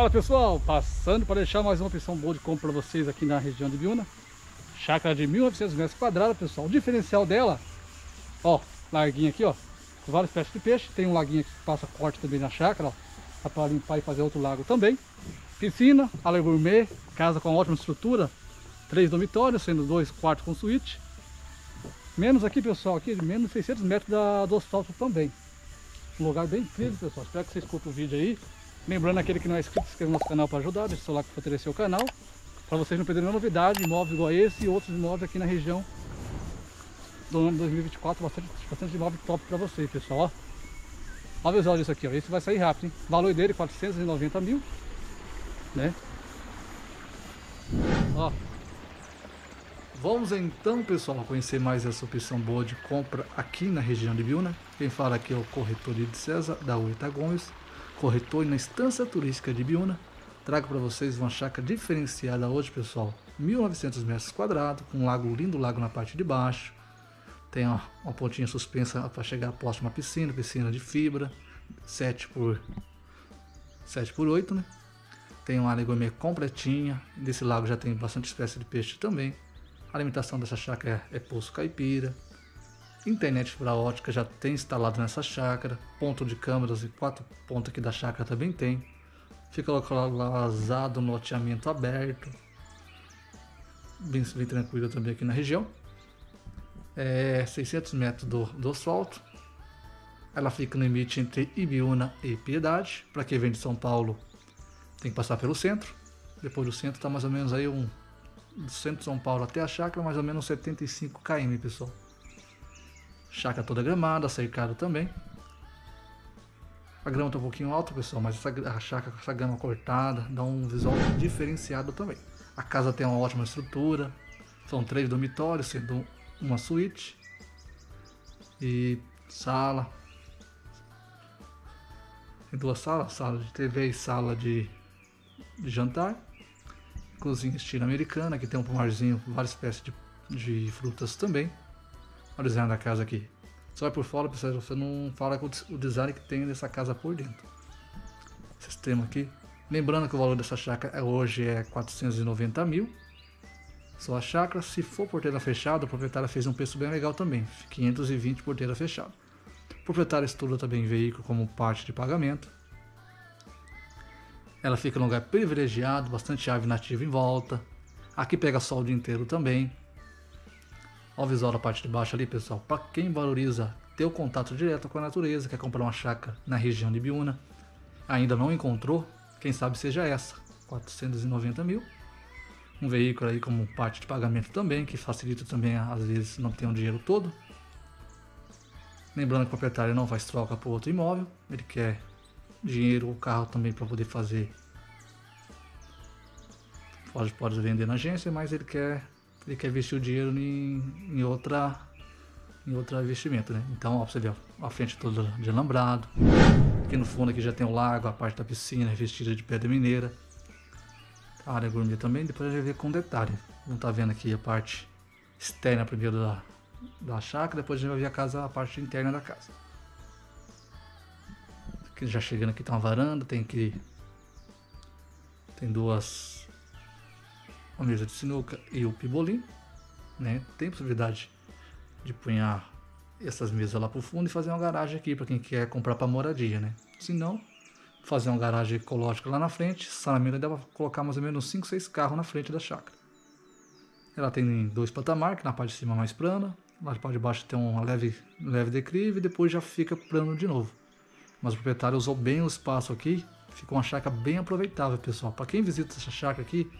Fala pessoal, passando para deixar mais uma opção boa de compra para vocês aqui na região de Biúna. Chácara de 1900 metros quadrados pessoal, o diferencial dela Ó, larguinha aqui ó, com várias espécies de peixe. Tem um laguinho que passa corte também na chácara ó Dá para limpar e fazer outro lago também. Piscina, área gourmet, casa com ótima estrutura. Três dormitórios, sendo dois quartos com suíte. Menos aqui pessoal, aqui menos de 600 metros da, do asfalto também. Um lugar bem incrível pessoal, espero que vocês curtam o vídeo aí Lembrando aquele que não é inscrito, se inscreva no nosso canal para ajudar, deixa o seu like para fortalecer o canal. Para vocês não perderem nenhuma novidade, imóveis igual esse e outros imóveis aqui na região do ano 2024. Bastante, bastante imóvel top para vocês, pessoal. Olha o visual disso aqui, ó. esse vai sair rápido, hein? O valor dele 490 mil, né? Ó. Vamos então, pessoal, conhecer mais essa opção boa de compra aqui na região de Biúna. Quem fala aqui é o corretor de César, da Uita Corretor na estância turística de Biúna. Trago para vocês uma chácara diferenciada hoje, pessoal. 1900 metros quadrados, com um lago lindo lago na parte de baixo. Tem uma, uma pontinha suspensa para chegar próximo à piscina, piscina de fibra, 7 por 7 por 8, né? Tem uma área completinha. Desse lago já tem bastante espécie de peixe também. A alimentação dessa chácara é, é poço caipira, Internet fibra ótica já tem instalado nessa chácara. Ponto de câmeras e quatro pontos aqui da chácara também tem. Fica localizado no loteamento aberto. Bem, bem tranquilo também aqui na região. É 600 metros do, do asfalto. Ela fica no limite entre Ibiúna e Piedade. Para quem vem de São Paulo, tem que passar pelo centro. Depois do centro está mais ou menos aí um do centro de São Paulo até a chácara, mais ou menos 75 km, pessoal. Chácara toda gramada, cercado também. A grama está um pouquinho alta, pessoal, mas essa, a chácara com essa grama cortada dá um visual diferenciado também. A casa tem uma ótima estrutura. São três dormitórios, sendo uma suíte e sala. Tem duas salas, sala de TV e sala de, de jantar. Cozinha estilo americana, que tem um pomarzinho, várias espécies de, de frutas também. O design da casa aqui. Só vai por fora, pessoal, você não fala com o design que tem dessa casa por dentro. Sistema aqui. Lembrando que o valor dessa chácara é hoje é 490 mil. Só a chácara, se for porteira fechada, o proprietário fez um preço bem legal também. 520 porteira fechada. O proprietário estuda também veículo como parte de pagamento. Ela fica num lugar privilegiado, bastante árvore nativa em volta. Aqui pega sol o dia inteiro também. Olha o visual da parte de baixo ali, pessoal. Para quem valoriza ter o contato direto com a natureza, quer comprar uma chácara na região de Biúna, ainda não encontrou, quem sabe seja essa, 490 mil. Um veículo aí como parte de pagamento também, que facilita também, às vezes, não ter o dinheiro todo. Lembrando que o proprietário não faz troca por outro imóvel, ele quer dinheiro ou carro também para poder fazer. Pode, pode vender na agência, mas ele quer ele quer investir o dinheiro em, em outra em outro investimento, né? Então, ó, pra você ver, a frente toda de alambrado. Aqui no fundo aqui já tem o lago, a parte da piscina revestida de pedra mineira. A área gourmet também, depois a gente ver com detalhe. Vamos tá vendo aqui a parte externa primeiro da, da chácara, depois a gente vai ver a casa, a parte interna da casa. Aqui, já chegando aqui tem uma varanda, tem que tem duas uma mesa de sinuca e o pibolim, né? Tem possibilidade de punhar essas mesas lá pro fundo e fazer uma garagem aqui para quem quer comprar para moradia, né? Se não, fazer uma garagem ecológica lá na frente, salamina dá para colocar mais ou menos 5, 6 carros na frente da chácara. Ela tem dois patamares, que na parte de cima é mais plana, na parte de baixo tem um leve, leve declive e depois já fica plano de novo. Mas o proprietário usou bem o espaço aqui, ficou uma chácara bem aproveitável, pessoal. Para quem visita essa chácara aqui,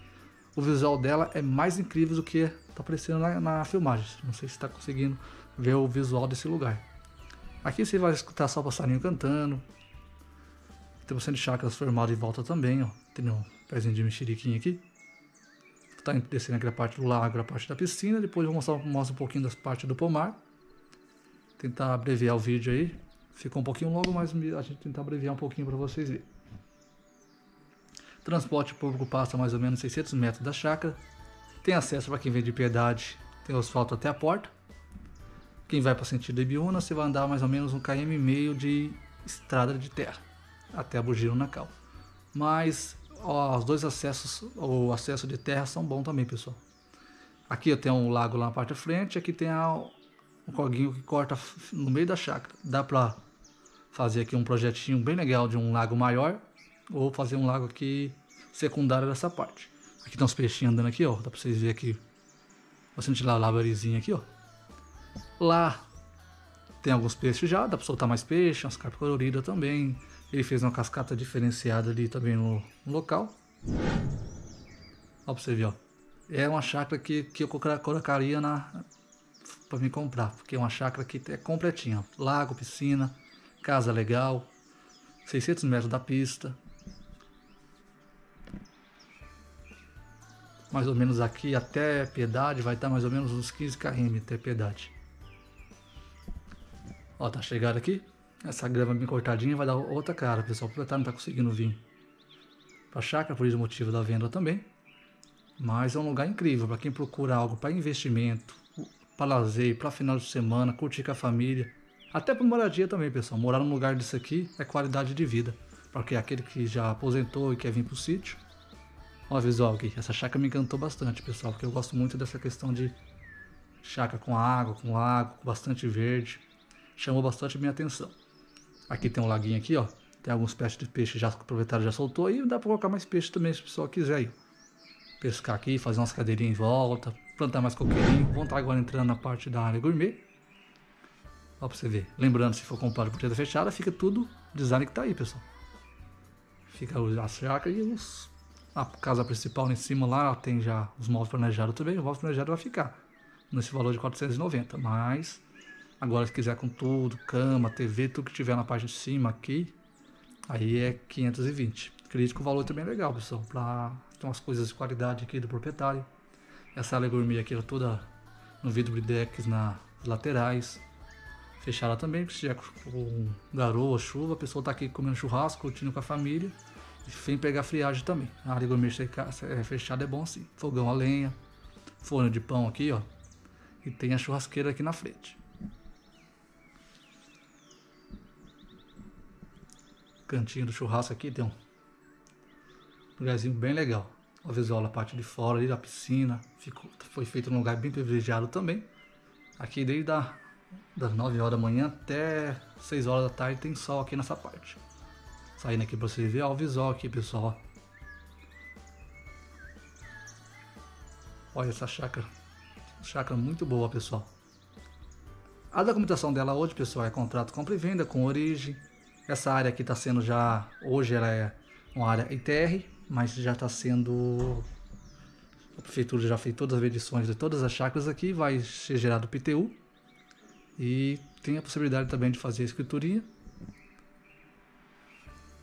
o visual dela é mais incrível do que está aparecendo na, na filmagem. Não sei se está conseguindo ver o visual desse lugar. Aqui você vai escutar só o passarinho cantando. Tem bastante chácaras formadas em volta também, ó. Tem um pezinho de mexeriquinha aqui. Tá descendo aqui a parte do lago, a parte da piscina. Depois eu vou mostrar, mostrar um pouquinho das partes do pomar. Tentar abreviar o vídeo aí. Ficou um pouquinho longo, mas a gente tentar abreviar um pouquinho para vocês verem. Transporte público passa mais ou menos 600 metros da chácara. Tem acesso para quem vem de Piedade, tem asfalto até a porta. Quem vai para sentido de Ibiúna, você vai andar mais ou menos um km e meio de estrada de terra até a Bugiro Nacal. Mas ó, os dois acessos, o acesso de terra são bons também, pessoal. Aqui eu tenho um lago lá na parte da frente, aqui tem a, um corguinho que corta no meio da chácara. Dá para fazer aqui um projetinho bem legal de um lago maior ou fazer um lago aqui secundário dessa parte. Aqui tem uns peixinhos andando aqui, ó. Dá pra vocês verem aqui. Bastante labarizinho aqui, ó. Lá tem alguns peixes já, dá pra soltar mais peixe, umas carpas coloridas também. Ele fez uma cascata diferenciada ali também no, no local. Ó pra você ver, ó. É uma chácara que, que eu colocaria na para me comprar, porque é uma chácara que é completinha. Lago, piscina, casa legal, 600 metros da pista, mais ou menos aqui até Piedade, vai estar mais ou menos uns 15 km até Piedade. Ó, tá chegado aqui. Essa grama bem cortadinha vai dar outra cara, pessoal. O proprietário não tá conseguindo vir pra chácara, por isso o motivo da venda também. Mas é um lugar incrível para quem procura algo para investimento, para lazer, para final de semana, curtir com a família. Até para moradia também, pessoal. Morar num lugar desse aqui é qualidade de vida. Porque aquele que já aposentou e quer vir pro sítio, Ó o visual aqui. Essa chácara me encantou bastante, pessoal, porque eu gosto muito dessa questão de chácara com água, com lago, com bastante verde. Chamou bastante minha atenção. Aqui tem um laguinho aqui, ó. Tem alguns peixes de peixe já que o proprietário já soltou e dá para colocar mais peixe também se o pessoal quiser aí. Pescar aqui, fazer umas cadeirinhas em volta, plantar mais coqueirinho. Vamos estar agora entrando na parte da área gourmet. Ó pra você ver. Lembrando, se for comprado por tenda fechada, fica tudo design que tá aí, pessoal. Fica a chácara e os a casa principal em cima lá tem já os móveis planejados também. O móvel planejado vai ficar nesse valor de 490. Mas agora se quiser com tudo, cama, TV, tudo que tiver na parte de cima aqui, aí é 520. Acredito que o valor também é legal, pessoal. Pra ter umas coisas de qualidade aqui do proprietário. Essa área gourmet aqui é toda no vidro bidex nas laterais. Fechada também, se tiver com garoa, chuva, a pessoa tá aqui comendo churrasco, curtindo com a família sem pegar friagem também. A área gourmet é fechada é bom assim. Fogão a lenha, forno de pão aqui, ó. E tem a churrasqueira aqui na frente. Cantinho do churrasco aqui tem um lugarzinho bem legal. O visual da parte de fora ali da piscina. Ficou, foi feito num lugar bem privilegiado também. Aqui desde a, das 9 horas da manhã até 6 horas da tarde tem sol aqui nessa parte. Saindo aqui para vocês verem, o visual aqui, pessoal. Olha essa chácara. Chácara muito boa, pessoal. A documentação dela hoje, pessoal, é contrato compra e venda com origem. Essa área aqui está sendo já, hoje ela é uma área ITR, mas já está sendo, a prefeitura já fez todas as medições de todas as chácaras aqui, vai ser gerado PTU. E tem a possibilidade também de fazer a escriturinha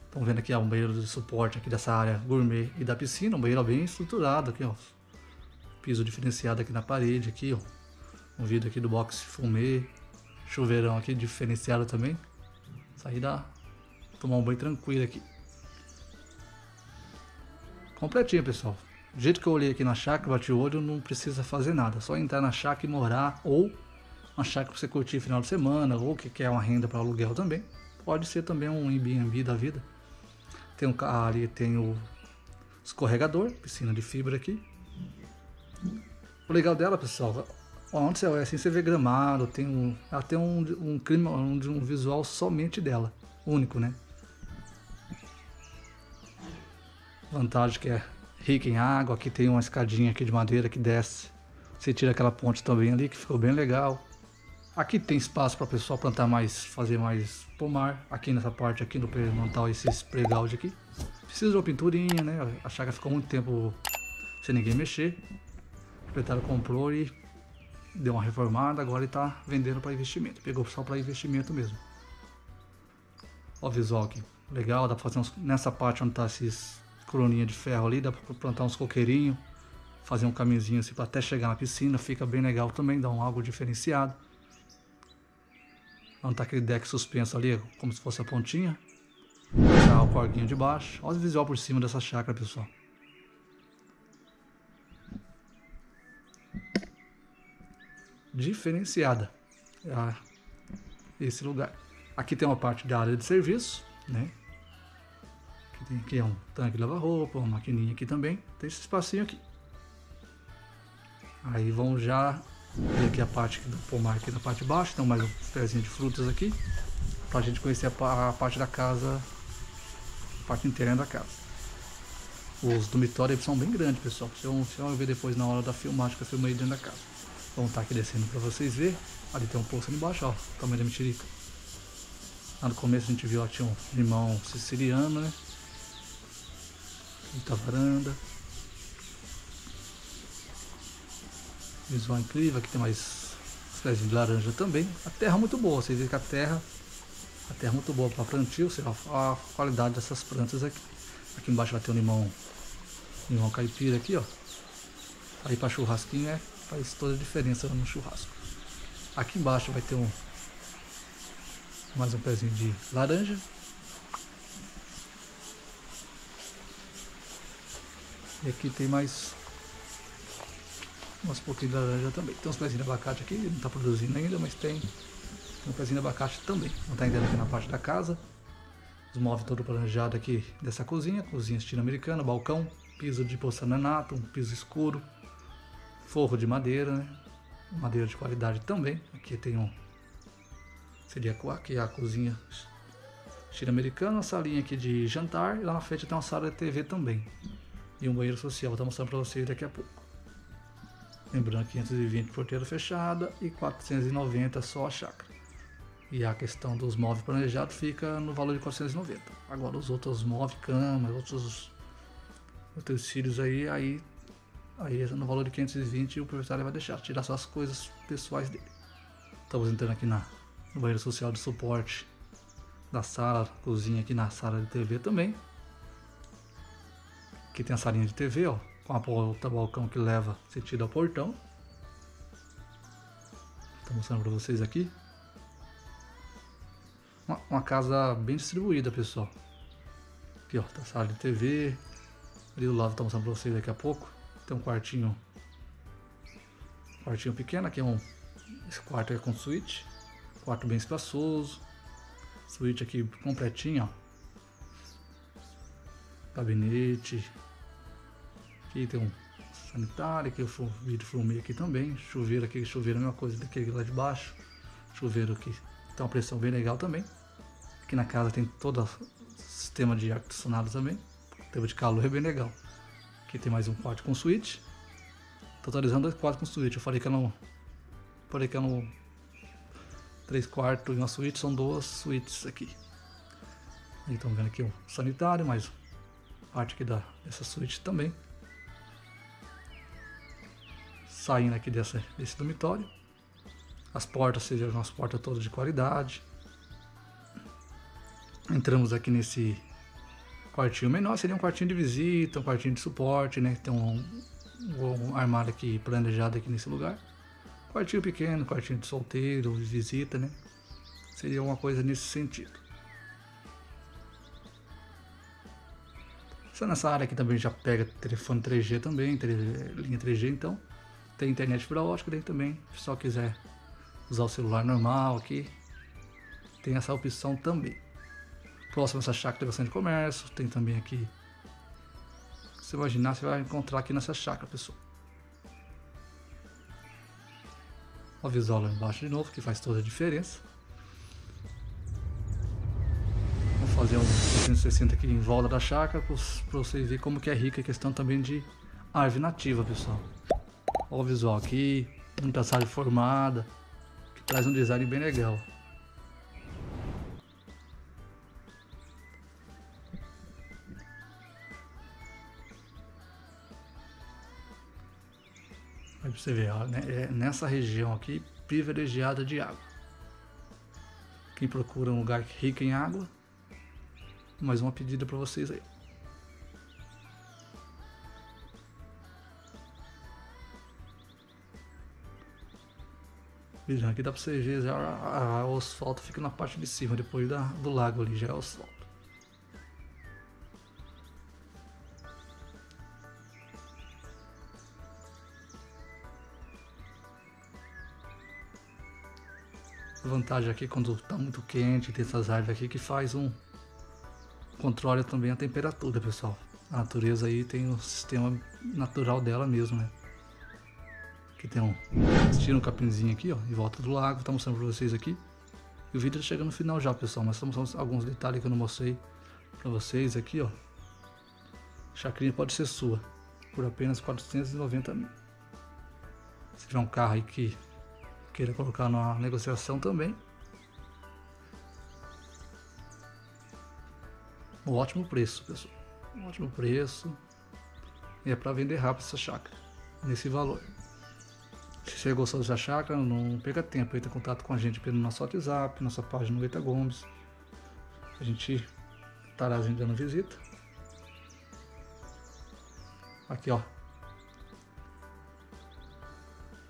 Estão vendo aqui ó, um banheiro de suporte aqui dessa área gourmet e da piscina, um banheiro bem estruturado aqui, ó. Piso diferenciado aqui na parede aqui, ó. Um vidro aqui do box fumê. chuveirão aqui diferenciado também. Sair da tomar um banho tranquilo aqui. Completinho, pessoal. Do jeito que eu olhei aqui na chácara, bati o olho, não precisa fazer nada. Só entrar na chácara e morar, ou uma chácara para você curtir final de semana, ou que quer uma renda para aluguel também. Pode ser também um Airbnb da vida. Tem um ali tem o escorregador, piscina de fibra aqui. O legal dela, pessoal, onde você olha assim, você vê gramado, tem um, ela tem um, um clima, um, um visual somente dela, único, né? Vantagem que é rica em água, aqui tem uma escadinha aqui de madeira que desce. Você tira aquela ponte também ali que ficou bem legal. Aqui tem espaço para o pessoal plantar mais, fazer mais pomar. Aqui nessa parte aqui no montar esses playground aqui. Precisa de uma pinturinha, né? A chácara ficou muito tempo sem ninguém mexer. O proprietário comprou e deu uma reformada, agora ele está vendendo para investimento. Pegou só para investimento mesmo. Ó o visual aqui. Legal, dá para fazer uns, nessa parte onde tá esses coroninha de ferro ali, dá para plantar uns coqueirinhos, fazer um caminhozinho assim para até chegar na piscina, fica bem legal também, dá um algo diferenciado. Onde tá aquele deck suspenso ali, como se fosse a pontinha. Tá o corguinho de baixo. Olha o visual por cima dessa chácara, pessoal. Diferenciada. É esse lugar. Aqui tem uma parte da área de serviço, né? Aqui tem aqui é um tanque de lavar roupa, uma maquininha aqui também. Tem esse espacinho aqui. Aí vamos já aqui a parte do pomar aqui na parte de baixo. Tem mais um pezinho de frutas aqui. Pra gente conhecer a, a parte da casa, a parte interna da casa. Os dormitórios são bem grandes, pessoal. Vocês vão, vocês vão ver depois na hora da filmagem que eu filmei dentro da casa. Vamos estar tá aqui descendo para vocês verem. Ali tem um poço ali embaixo, ó. Tamanho da mexerica. Lá no começo a gente viu, ó, tinha um limão siciliano, né? Muita varanda. Visual incrível, aqui tem mais pezinhos de laranja também. A terra é muito boa, vocês veem que a terra, a terra é muito boa para plantio, lá, a qualidade dessas plantas aqui. Aqui embaixo vai ter um limão, limão caipira aqui, ó. Aí para churrasquinho é, faz toda a diferença no churrasco. Aqui embaixo vai ter um mais um pezinho de laranja. E aqui tem mais umas pouquinhos de laranja também. Tem uns pezinhos de abacate aqui, não está produzindo ainda, mas tem, tem um pezinho de abacate também. Não está entendendo aqui na parte da casa. Os móveis todo planejado aqui dessa cozinha, cozinha estilo americana, balcão, piso de porcelanato, um piso escuro, forro de madeira, né? madeira de qualidade também. Aqui tem um seria aqui a cozinha estilo americana, uma salinha aqui de jantar e lá na frente tem uma sala de TV também e um banheiro social. Vou estar mostrando para vocês daqui a pouco. Lembrando 520 porteira fechada e 490 só a chácara. E a questão dos móveis planejados fica no valor de 490. Agora os outros móveis, cama, outros utensílios aí, aí, aí no valor de 520 o proprietário vai deixar, tirar só as coisas pessoais dele. Estamos entrando aqui na, no banheiro social de suporte da sala, cozinha aqui na sala de TV também. Aqui tem a salinha de TV, ó, com a porta balcão que leva sentido ao portão. Estou mostrando para vocês aqui. Uma, uma, casa bem distribuída, pessoal. Aqui, ó, tá a sala de TV. Ali do lado, estou mostrando para vocês daqui a pouco. Tem um quartinho, quartinho pequeno. Aqui é um, esse quarto é com suíte. Quarto bem espaçoso. Suíte aqui completinho, ó. Gabinete, Aqui tem um sanitário, aqui o vidro fumê aqui também. Chuveiro aqui, chuveiro é a mesma coisa daquele lá de baixo. Chuveiro aqui tem uma pressão bem legal também. Aqui na casa tem todo o sistema de ar-condicionado também. O sistema de calor é bem legal. Aqui tem mais um quarto com suíte. Totalizando dois quartos com suíte. Eu falei que não. Falei que não. Três quartos e uma suíte, são duas suítes aqui. Então vendo aqui o sanitário, mais parte aqui da, dessa suíte também saindo aqui dessa, desse dormitório. As portas sejam umas portas todas de qualidade. Entramos aqui nesse quartinho menor, seria um quartinho de visita, um quartinho de suporte, né? Tem um, um armário aqui planejado aqui nesse lugar. quartinho pequeno, quartinho de solteiro, de visita, né? Seria uma coisa nesse sentido. Só nessa área aqui também já pega telefone 3G também, linha 3G, então tem internet fibra ótica daí também, se só quiser usar o celular normal aqui, tem essa opção também. Próximo essa chácara tem bastante comércio, tem também aqui. Se imaginar, você vai encontrar aqui nessa chácara, pessoal. O visual lá embaixo de novo, que faz toda a diferença. Vou fazer um 360 aqui em volta da chácara para vocês verem como que é rica a questão também de árvore nativa, pessoal. Olha o visual aqui, muita sala formada, que traz um design bem legal. Aí você vê, ó, né, é nessa região aqui, privilegiada de água. Quem procura um lugar rico em água, mais uma pedida para vocês aí. Aqui dá para você ver, já, o asfalto fica na parte de cima, depois da, do lago ali, já é o asfalto. A vantagem aqui quando está muito quente, tem essas árvores aqui que faz um controle também a temperatura, pessoal. A natureza aí tem o sistema natural dela mesmo, né? Aqui tem um. Tira um capinzinho aqui, ó, em volta do lago, tá mostrando pra vocês aqui. E o vídeo tá chegando no final já, pessoal, mas estamos mostrando alguns detalhes que eu não mostrei pra vocês aqui, ó. Chacrinha pode ser sua, por apenas 490 mil. Se tiver um carro aí que queira colocar na negociação também. Um ótimo preço, pessoal. Um ótimo preço. E é para vender rápido essa chácara. Nesse valor. Se você gostou dessa chácara, não perca tempo. Entre em contato com a gente pelo nosso WhatsApp, nossa página no Eita Gomes. A gente estará agendando visita. Aqui, ó.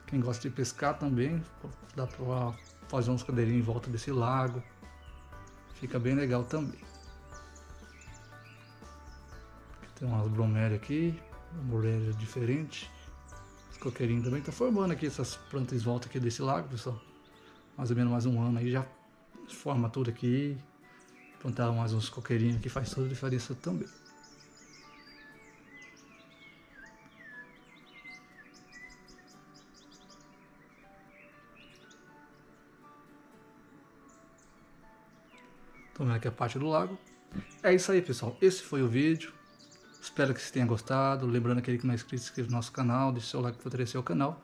Quem gosta de pescar também, dá para fazer uns cadeirinhos em volta desse lago. Fica bem legal também. Tem umas bromélias aqui, uma bromélia coqueirinhos também estão formando aqui essas plantas em volta aqui desse lago, pessoal. Mais ou menos mais um ano aí já forma tudo aqui. Plantar mais uns coqueirinhos aqui faz toda a diferença também. Tô vendo aqui a parte do lago. É isso aí, pessoal. Esse foi o vídeo. Espero que vocês tenham gostado. Lembrando aquele que não é inscrito, se inscreva no nosso canal, deixe seu like para fortalecer o canal.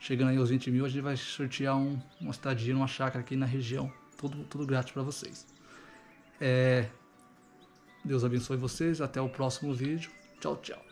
Chegando aí aos 20 mil, a gente vai sortear um, uma estadia numa chácara aqui na região. Tudo, tudo grátis para vocês. É... Deus abençoe vocês. Até o próximo vídeo. Tchau, tchau.